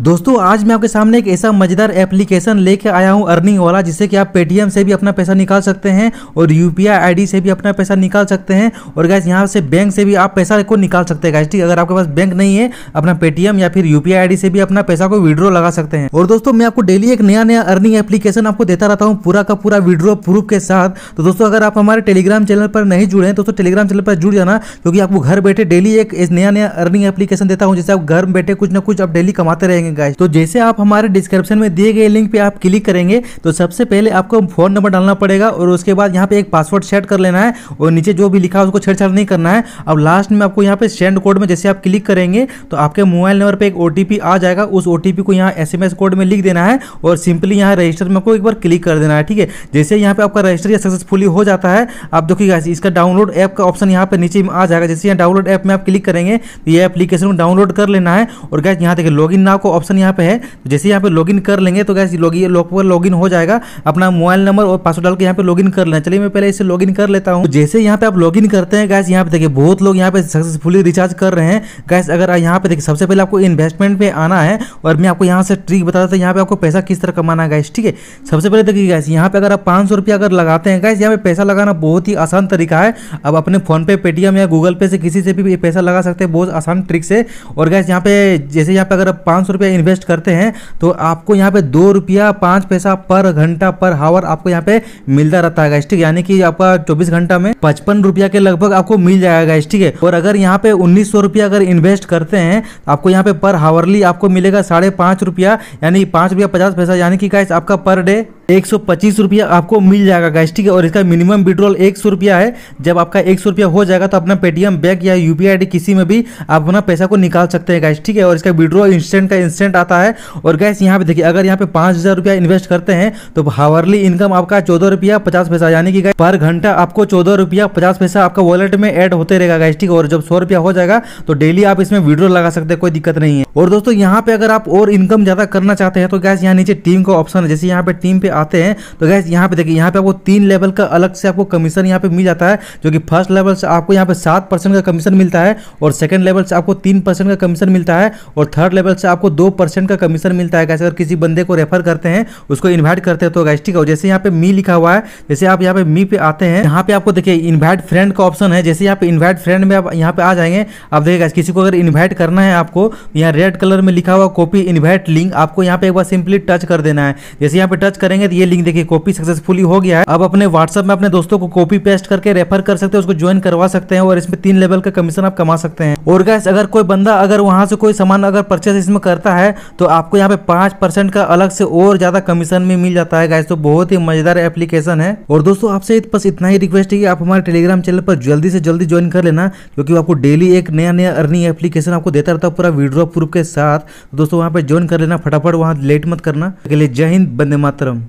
दोस्तों, आज मैं आपके सामने एक ऐसा मज़ेदार एप्लीकेशन लेके आया हूँ अर्निंग वाला, जिससे कि आप पेटीएम से भी अपना पैसा निकाल सकते हैं और यूपीआई आईडी से भी अपना पैसा निकाल सकते हैं। और गैस यहाँ से बैंक से भी आप पैसा को निकाल सकते हैं। गैस ठीक अगर आपके पास बैंक नहीं है, अपना पेटीएम या फिर यूपीआई आईडी से भी अपना पैसा को विड्रॉ लगा सकते हैं। और दोस्तों, मैं आपको डेली एक नया नया अर्निंग एप्लीकेशन आपको देता रहता हूँ, पूरा का पूरा विड्रॉ प्रूफ के साथ। तो दोस्तों, अगर आप हमारे टेलीग्राम चैनल पर नहीं जुड़े हैं, दोस्तों टेलीग्राम चैनल पर जुड़ जाना, क्योंकि आपको घर बैठे डेली एक नया नया अर्निंग एप्लीकेशन देता हूँ, जिससे आप घर बैठे कुछ ना कुछ आप डेली कमाते रहेंगे। गाइस तो जैसे आप हमारे डिस्क्रिप्शन में दिए गए लिंक पे आप क्लिक करेंगे तो सबसे पहले आपको फ़ोन नंबर डालना पड़ेगा और उसके बाद यहाँ पे एक पासवर्ड सेट कर लेना है और नीचे जो भी लिखा है उसको छेड़छाड़ नहीं करना है। अब लास्ट में आपको यहाँ पे सेंड कोड में जैसे आप क्लिक करेंगे तो आपके मोबाइल नंबर पर एक ओ आ जाएगा। उस ओ को यहाँ एस कोड में लिख देना है और सिंपली यहाँ रजिस्टर में को एक बार क्लिक कर देना है, ठीक है? जैसे यहाँ पे आपका रजिस्टर सक्सेसफुली हो जाता है, आप देखिएगा इसका डाउनलोड ऐप का ऑप्शन यहाँ पे नीचे आ जाएगा। जैसे यहाँ डाउनलोड ऐप में आप क्लिक करेंगे तो ये एप्लीकेशन को डाउनलोड कर लेना है। और गैस यहाँ देखिए लॉगिन नाउ का ऑप्शन यहाँ पे है तो जैसे यहाँ पे लॉगिन कर लेंगे तो गैस लॉगिन लॉगिन हो जाएगा अपना मोबाइल नंबर और पासवर्ड डाल के यहाँ पे लॉगिन कर लेना चलिए मैं पहले इसे लॉगिन कर लेता हूँ तो जैसे यहाँ पे आप लॉगिन करते हैं गैस यहाँ पे देखिए बहुत लोग यहाँ पे सक्सेसफुली रिचार्ज कर रहे हैं गैस अगर यहाँ पे देखिए सबसे पहले आपको इन्वेस्टमेंट पे आना है और मैं आपको यहाँ से ट्रिक बता देता हूँ यहाँ पे आपको पैसा किस तरह कमाना है गैस ठीक है सबसे पहले देखिए गैस यहाँ पे अगर आप पाँच रुपया अगर लगाते हैं गैस यहाँ पे पैसा लगाना बहुत ही आसान तरीका है अब अपने फ़ोन पे पेटीएम या गूगल पे से किसी से भी पैसा लगा सकते हैं बहुत आसान ट्रिक से और गैस यहाँ पे जैसे यहाँ पे अगर आप पाँच रुपया इन्वेस्ट करते हैं तो आपको यहाँ पे दो रुपया पाँच पैसा पर घंटा पर हावर आपको यहाँ पे मिलता रहता है ठीक यानी कि आपका चौबीस घंटा में पचपन रुपया के लगभग आपको मिल जाएगा ठीक है? और अगर यहाँ पे उन्नीस सौ रुपया अगर इन्वेस्ट करते हैं तो आपको यहाँ पे पर हावरली आपको मिलेगा साढ़े रुपया, यानी पाँच रुपया पचास पैसा, यानी कि गाइस आपका पर डे एक सौ पच्चीस रुपया आपको मिल जाएगा गैस ठीक है? और इसका मिनिमम विड्रॉल एक सौ रुपया है। जब आपका एक सौ रुपया हो जाएगा तो अपना पेटीएम बैंक या यूपीआई आईडी किसी में भी आप अपना पैसा को निकाल सकते हैं गैस ठीक है? और इसका विड्रॉल इंस्टेंट का इंस्टेंट आता है। और गैस यहाँ पे देखिए, अगर यहाँ पे पाँच हज़ार रुपया इन्वेस्ट करते हैं तो हावरली इनकम आपका चौदह रुपया पचास पैसा, यानी कि पर घंटा आपको चौदह रुपया पचास पैसा आपका वॉलेट में एड होते रहेगा गैस ठीक है? और जब सौ रुपया हो जाएगा तो डेली आप इसमें विड्रो लगा सकते हैं, कोई दिक्कत नहीं है। और दोस्तों, यहाँ पे अगर आप और इनकम ज़्यादा करना चाहते हैं तो गैस यहाँ नीचे टीम का ऑप्शन है। जैसे यहाँ पे टीम पे आते हैं तो गैस यहाँ पे देखिए यहाँ पे आपको तीन लेवल का अलग से आपको कमीशन यहाँ पे मिल जाता है जो कि फ़र्स्ट लेवल से आपको यहाँ पे सात परसेंट का कमीशन मिलता है और सेकंड लेवल से आपको तीन परसेंट का कमीशन मिलता है और थर्ड लेवल से आपको दो परसेंट का कमीशन मिलता है गैस अगर किसी बंदे को रेफर करते हैं उसको इन्वाइट करते हैं तो गैस ठीक है जैसे यहाँ पे मी लिखा हुआ है जैसे आप यहाँ पे मी पे आते हैं यहाँ पे आपको देखिए इन्वाइट फ्रेंड का ऑप्शन है जैसे यहाँ पे इन्वाइट फ्रेंड में आप यहाँ पे आ जाएँगे आप देखिएगा किसी को अगर इन्वाइट करना है आपको यहाँ रेड कलर में लिखा हुआ कॉपी इन्वाइट लिंक आपको यहाँ पे एक बार सिंपली टच कर देना है जैसे यहाँ पे टच करेंगे तो ये लिंक देखिए कॉपी सक्सेसफुली हो गया है। अब अपने व्हाट्सएप में अपने दोस्तों को कॉपी पेस्ट करके रेफर कर सकते हैं, उसको ज्वाइन करवा सकते हैं और इसमें तीन लेवल का कमीशन आप कमा सकते हैं। और गैस अगर कोई बंदा, अगर वहाँ से कोई सामान अगर परचेस इसमें करता है तो आपको यहाँ पे पाँच का अलग से और ज़्यादा कमीशन में मिल जाता है। गैस तो बहुत ही मज़ेदार एप्लीकेशन है। और दोस्तों, आपसे बस इतना ही रिक्वेस्ट है कि आप हमारे टेलीग्राम चैनल पर जल्दी से जल्दी ज्वाइन कर लेना, क्योंकि आपको डेली एक नया नया अर्निंग एप्लीकेशन आपको देता रहता है पूरा वीडियो प्रूफ के साथ। दोस्तों, वहाँ पर ज्वाइन कर लेना, फटाफट वहाँ लेट मत करना। जय हिंद बंदे मातरम।